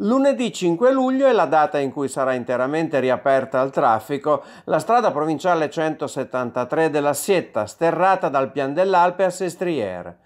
Lunedì 5 luglio è la data in cui sarà interamente riaperta al traffico la strada provinciale 173 della Sietta, sterrata dal Pian dell'Alpe a Sestriere.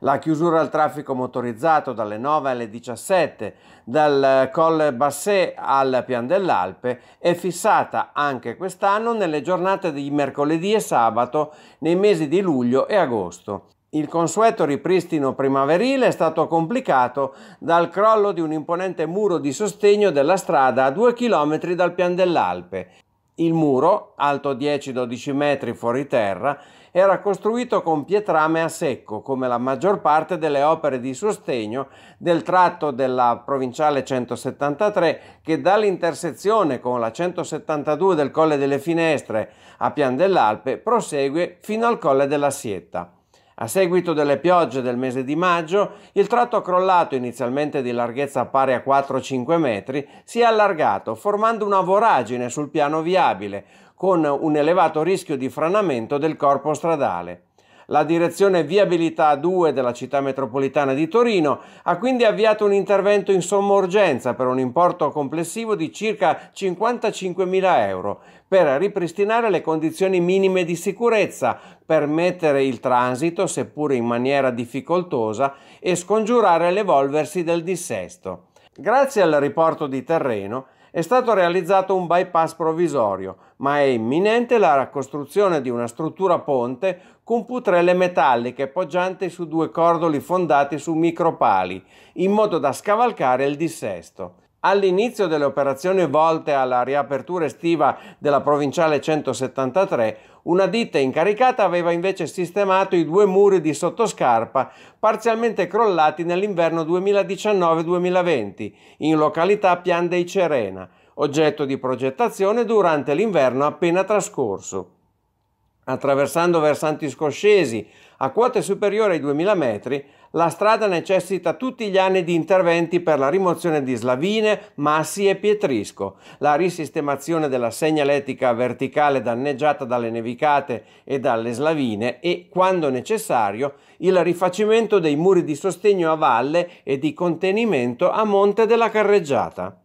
La chiusura al traffico motorizzato dalle 9 alle 17 dal Colle Bassé al Pian dell'Alpe è fissata anche quest'anno nelle giornate di mercoledì e sabato nei mesi di luglio e agosto. Il consueto ripristino primaverile è stato complicato dal crollo di un imponente muro di sostegno della strada a due chilometri dal pian dell'Alpe. Il muro, alto 10-12 metri fuori terra, era costruito con pietrame a secco, come la maggior parte delle opere di sostegno del tratto della provinciale 173 che dall'intersezione con la 172 del Colle delle Finestre a Pian dell'Alpe prosegue fino al Colle della Sietta. A seguito delle piogge del mese di maggio, il tratto crollato inizialmente di larghezza pari a 4-5 metri si è allargato, formando una voragine sul piano viabile, con un elevato rischio di franamento del corpo stradale. La direzione Viabilità 2 della città metropolitana di Torino ha quindi avviato un intervento in somma urgenza per un importo complessivo di circa 55.000 euro per ripristinare le condizioni minime di sicurezza, permettere il transito, seppure in maniera difficoltosa, e scongiurare l'evolversi del dissesto. Grazie al riporto di terreno, è stato realizzato un bypass provvisorio, ma è imminente la costruzione di una struttura ponte con putrelle metalliche poggianti su due cordoli fondati su micropali, in modo da scavalcare il dissesto. All'inizio delle operazioni volte alla riapertura estiva della provinciale 173, una ditta incaricata aveva invece sistemato i due muri di sottoscarpa parzialmente crollati nell'inverno 2019-2020 in località Pian dei Cerena, oggetto di progettazione durante l'inverno appena trascorso. Attraversando versanti scoscesi a quote superiori ai 2000 metri, la strada necessita tutti gli anni di interventi per la rimozione di slavine, massi e pietrisco, la risistemazione della segnaletica verticale danneggiata dalle nevicate e dalle slavine e, quando necessario, il rifacimento dei muri di sostegno a valle e di contenimento a monte della carreggiata.